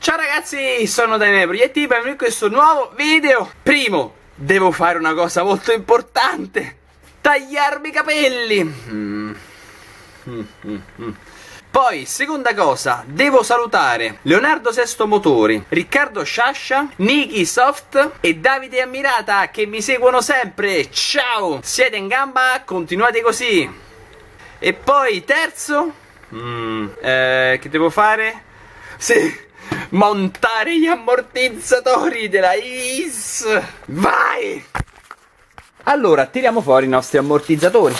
Ciao ragazzi, sono Daniele Proietti, benvenuti in questo nuovo video Primo, devo fare una cosa molto importante Tagliarmi i capelli poi, seconda cosa, devo salutare Leonardo Sesto Motori, Riccardo Sciascia, Niki Soft e Davide Ammirata che mi seguono sempre. Ciao! Siete in gamba? Continuate così. E poi, terzo, mm, eh, che devo fare? Sì, montare gli ammortizzatori della IS. Vai! Allora, tiriamo fuori i nostri ammortizzatori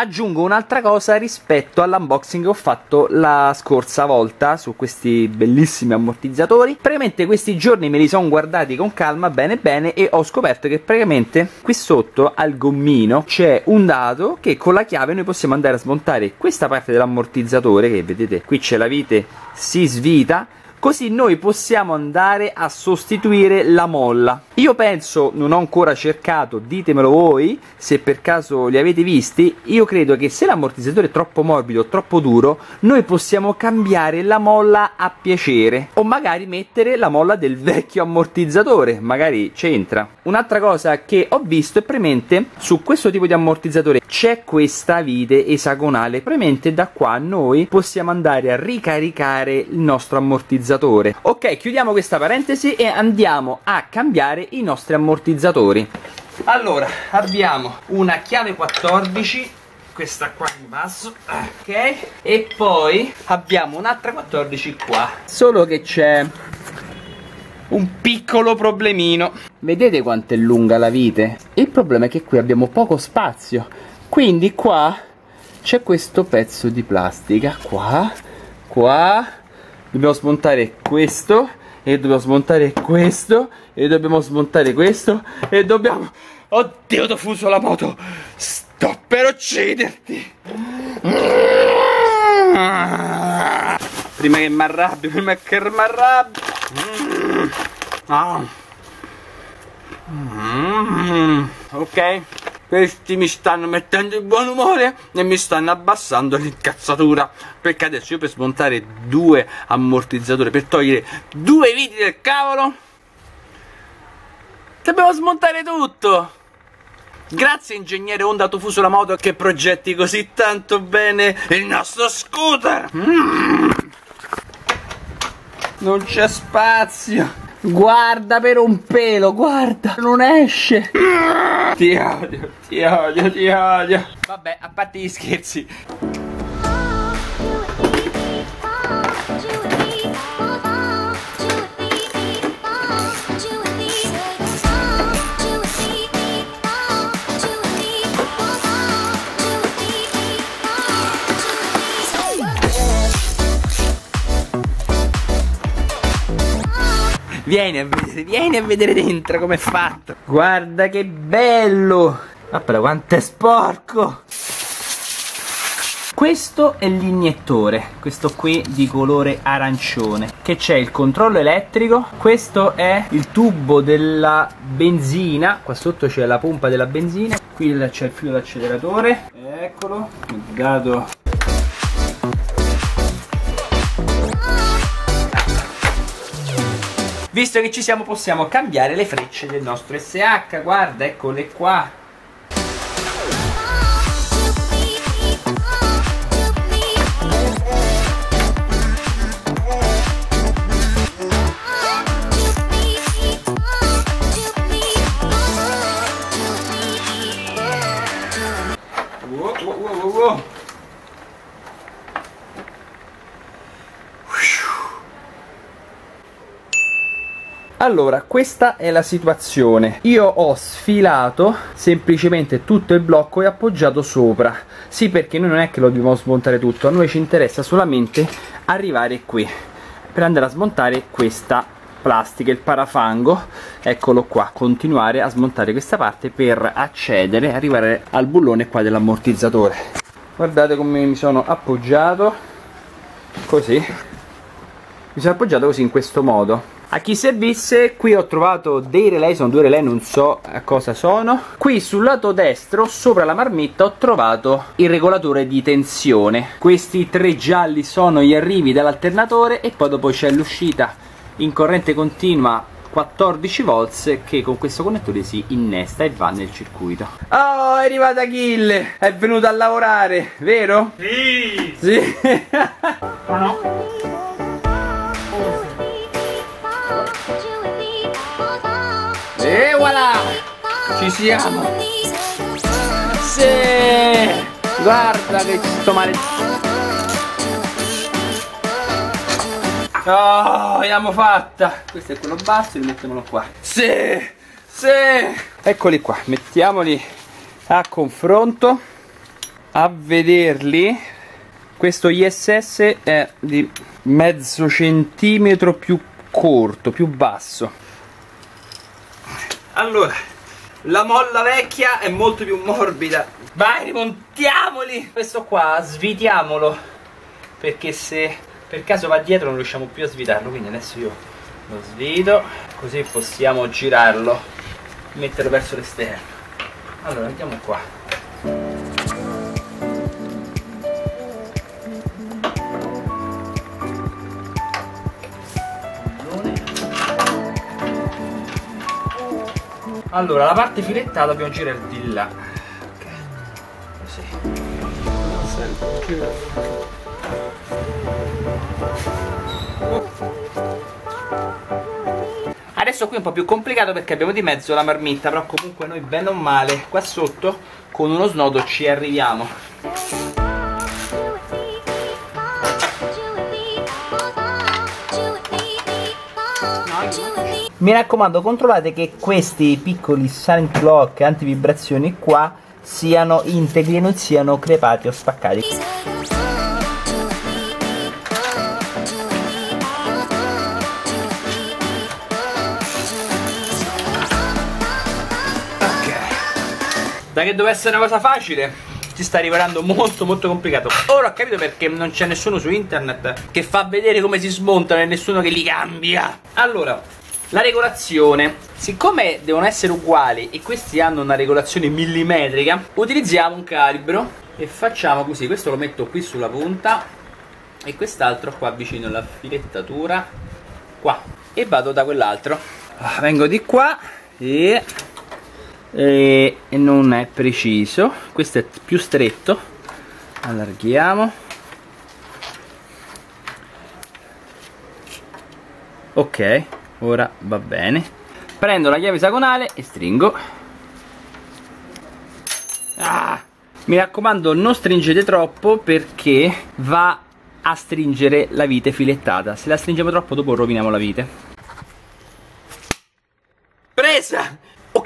aggiungo un'altra cosa rispetto all'unboxing che ho fatto la scorsa volta su questi bellissimi ammortizzatori praticamente questi giorni me li sono guardati con calma bene bene e ho scoperto che praticamente qui sotto al gommino c'è un dato che con la chiave noi possiamo andare a smontare questa parte dell'ammortizzatore che vedete qui c'è la vite si svita così noi possiamo andare a sostituire la molla. Io penso non ho ancora cercato ditemelo voi se per caso li avete visti io credo che se l'ammortizzatore è troppo morbido troppo duro noi possiamo cambiare la molla a piacere. O magari mettere la molla del vecchio ammortizzatore magari c'entra. Un'altra cosa che ho visto è premente su questo tipo di ammortizzatore c'è questa vite esagonale premente da qua noi possiamo andare a ricaricare il nostro ammortizzatore ammortizzatore. Ok chiudiamo questa parentesi e andiamo a cambiare i nostri ammortizzatori. Allora abbiamo una chiave 14 questa qua in basso ok? E poi abbiamo un'altra 14 qua. Solo che c'è un piccolo problemino. Vedete quanto è lunga la vite? Il problema è che qui abbiamo poco spazio. Quindi qua c'è questo pezzo di plastica. Qua qua dobbiamo smontare questo e dobbiamo smontare questo e dobbiamo smontare questo e dobbiamo oddio ho fuso la moto. Sto per ucciderti. Prima che mi arrabbio prima che mi arrabbio. Ah. ok questi mi stanno mettendo in buon umore e mi stanno abbassando l'incazzatura. Perché adesso io per smontare due ammortizzatori per togliere due viti del cavolo dobbiamo smontare tutto. Grazie ingegnere Honda Tofuso la moto che progetti così tanto bene il nostro scooter. Mm. Non c'è spazio Guarda per un pelo, guarda, non esce. Ti odio, ti odio, ti odio. Vabbè, a parte gli scherzi. Vieni a vedere, vieni a vedere dentro com'è fatto. Guarda che bello. Guarda quanto è sporco. Questo è l'iniettore, questo qui di colore arancione, che c'è? Il controllo elettrico, questo è il tubo della benzina, qua sotto c'è la pompa della benzina, qui c'è il filo d'acceleratore, eccolo, il dato Visto che ci siamo possiamo cambiare le frecce del nostro SH, guarda, eccole qua. Allora, questa è la situazione. Io ho sfilato semplicemente tutto il blocco e appoggiato sopra. Sì, perché noi non è che lo dobbiamo smontare tutto, a noi ci interessa solamente arrivare qui per andare a smontare questa plastica, il parafango. Eccolo qua, continuare a smontare questa parte per accedere, arrivare al bullone qua dell'ammortizzatore. Guardate come mi sono appoggiato, così. Mi sono appoggiato così in questo modo a chi servisse, qui ho trovato dei relay, sono due relay, non so a cosa sono. Qui sul lato destro, sopra la marmitta, ho trovato il regolatore di tensione. Questi tre gialli sono gli arrivi dall'alternatore e poi dopo c'è l'uscita in corrente continua 14 volts che con questo connettore si innesta e va nel circuito. Oh, è arrivata Kill! È venuta a lavorare, vero? Sì! Sì! O no? Ci siamo! Sì! Guarda che sto male... Oh, l'abbiamo fatta! Questo è quello basso, rimettiamolo qua. Sì! Sì! Eccoli qua, mettiamoli a confronto, a vederli. Questo ISS è di mezzo centimetro più corto, più basso. Allora, la molla vecchia è molto più morbida. Vai, rimontiamoli! Questo qua, svitiamolo. Perché se per caso va dietro non riusciamo più a svitarlo. Quindi adesso io lo svito, così possiamo girarlo, metterlo verso l'esterno. Allora, andiamo qua. Allora, la parte filettata dobbiamo girare di là. Ok. Così. Adesso qui è un po' più complicato perché abbiamo di mezzo la marmitta, però comunque noi bene o male qua sotto con uno snodo ci arriviamo. Mi raccomando, controllate che questi piccoli silent lock antivibrazioni qua siano integri e non siano crepati o spaccati. Da che doveva essere una cosa facile, si sta rivelando molto molto complicato. Ora ho capito perché non c'è nessuno su internet che fa vedere come si smontano e nessuno che li cambia. Allora, la regolazione. Siccome devono essere uguali e questi hanno una regolazione millimetrica, utilizziamo un calibro e facciamo così. Questo lo metto qui sulla punta e quest'altro qua vicino alla filettatura qua e vado da quell'altro. Vengo di qua e e non è preciso. Questo è più stretto. Allarghiamo. Ok ora va bene. Prendo la chiave esagonale e stringo. Ah, mi raccomando non stringete troppo perché va a stringere la vite filettata. Se la stringiamo troppo dopo roviniamo la vite. Presa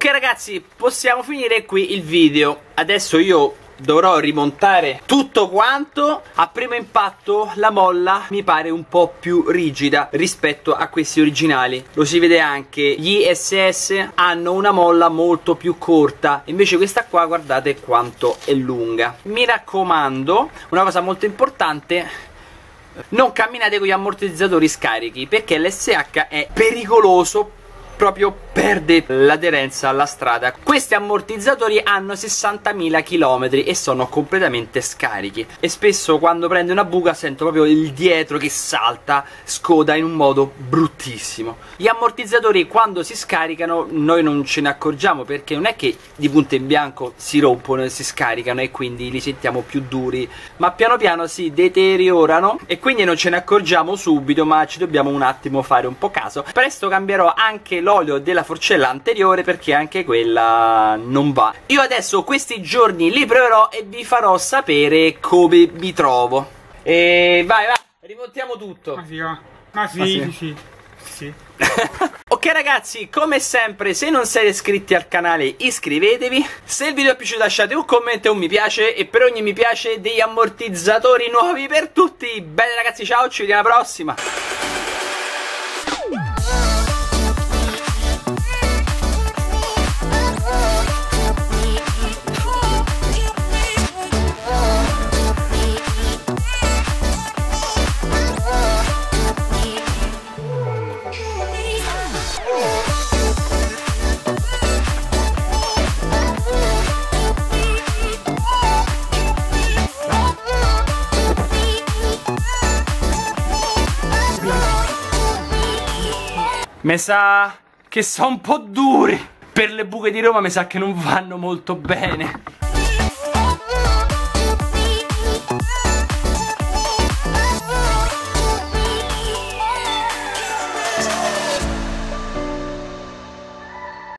Ok ragazzi, possiamo finire qui il video. Adesso io dovrò rimontare tutto quanto. A primo impatto la molla mi pare un po' più rigida rispetto a questi originali. Lo si vede anche, gli SS hanno una molla molto più corta. Invece questa qua guardate quanto è lunga. Mi raccomando, una cosa molto importante non camminate con gli ammortizzatori scarichi perché l'SH è pericoloso proprio perde l'aderenza alla strada. Questi ammortizzatori hanno 60.000 km e sono completamente scarichi e spesso quando prende una buca sento proprio il dietro che salta, scoda in un modo bruttissimo. Gli ammortizzatori quando si scaricano noi non ce ne accorgiamo perché non è che di punto in bianco si rompono e si scaricano e quindi li sentiamo più duri, ma piano piano si deteriorano e quindi non ce ne accorgiamo subito, ma ci dobbiamo un attimo fare un po' caso. Presto cambierò anche l'olio della forcella anteriore perché anche quella non va. Io adesso questi giorni li proverò e vi farò sapere come mi trovo. E vai, vai, rimontiamo tutto. Ma sì, va. Ma sì, Ma sì. sì, sì. Sì. ok ragazzi, come sempre, se non siete iscritti al canale iscrivetevi. Se il video è piaciuto lasciate un commento e un mi piace e per ogni mi piace degli ammortizzatori nuovi per tutti. Bene ragazzi, ciao, ci vediamo alla prossima. Mi sa che sono un po' duri. Per le buche di Roma mi sa che non vanno molto bene.